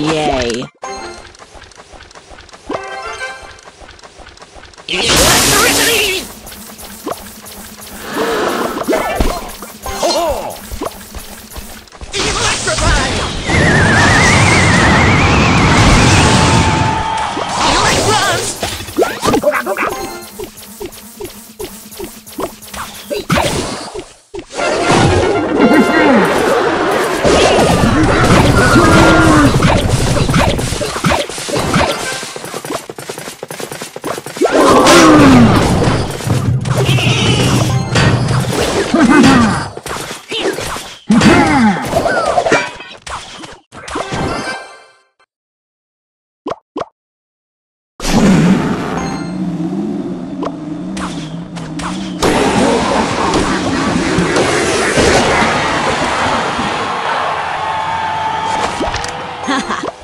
Yay. 哈 哈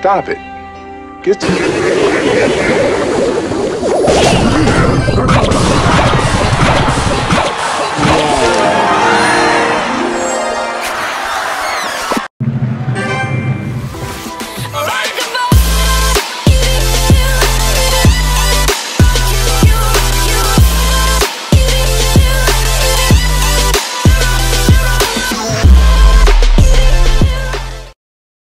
Stop it. Get to...